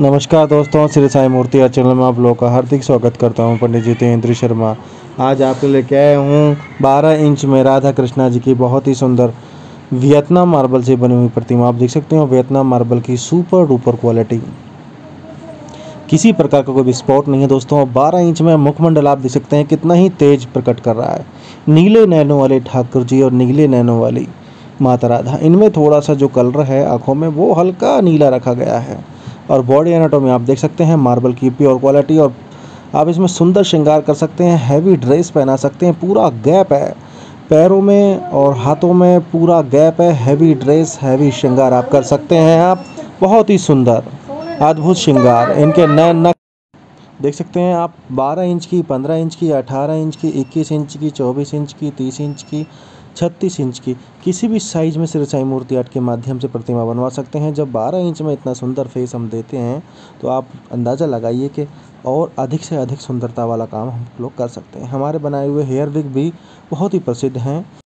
नमस्कार दोस्तों, Shri Sai Murthy R channel में आप लोगों का हार्दिक स्वागत करता हूँ पंडित जितेंद्र शर्मा। आज आपके लिए क्या हूँ 12 इंच में राधा कृष्णा जी की बहुत ही सुंदर वियतनाम मार्बल से बनी हुई प्रतिमा। आप देख सकते हो वियतनाम मार्बल की सुपर डुपर क्वालिटी किसी प्रकार का कोई भी स्पॉट नहीं है दोस्तों। और 12 इंच में मुखमंडल, आप देख सकते हैं, कितना ही तेज प्रकट कर रहा है। नीले नैनो वाले ठाकुर जी और नीले नैनो वाली माता राधा। इनमें थोड़ा सा जो कलर है आँखों में, वो हल्का नीला रखा गया है। और बॉडी एनाटोमी आप देख सकते हैं मार्बल की प्योर क्वालिटी और आप इसमें सुंदर श्रृंगार कर सकते हैं हैवी ड्रेस पहना सकते हैं, पूरा गैप है। पैरों में और हाथों में पूरा गैप है हैवी ड्रेस हैवी श्रृंगार आप कर सकते हैं आप। बहुत ही सुंदर, अद्भुत श्रृंगार, इनके नए नक देख सकते हैं आप 12 इंच की 15 इंच की 18 इंच की 21 इंच की 24 इंच की 30 इंच की 36 इंच की किसी भी साइज़ में सिरसाई मूर्ति आर्ट के माध्यम से प्रतिमा बनवा सकते हैं। जब 12 इंच में इतना सुंदर फेस हम देते हैं तो आप अंदाज़ा लगाइए कि और अधिक से अधिक सुंदरता वाला काम हम लोग कर सकते हैं। हमारे बनाए हुए हेयर विग भी बहुत ही प्रसिद्ध हैं।